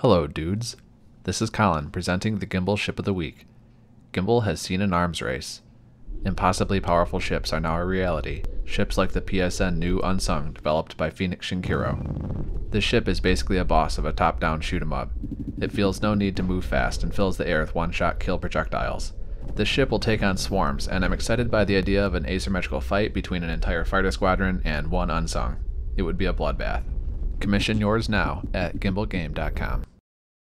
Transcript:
Hello, dudes. This is Colin presenting the Gimbal Ship of the Week. Gimbal has seen an arms race. Impossibly powerful ships are now a reality, ships like the PSN NEU Unsung developed by Phoenix Shinkiro. This ship is basically a boss of a top down shoot 'em up. It feels no need to move fast and fills the air with one shot kill projectiles. This ship will take on swarms, and I'm excited by the idea of an asymmetrical fight between an entire fighter squadron and one unsung. It would be a bloodbath. Commission yours now at gimbalgame.com.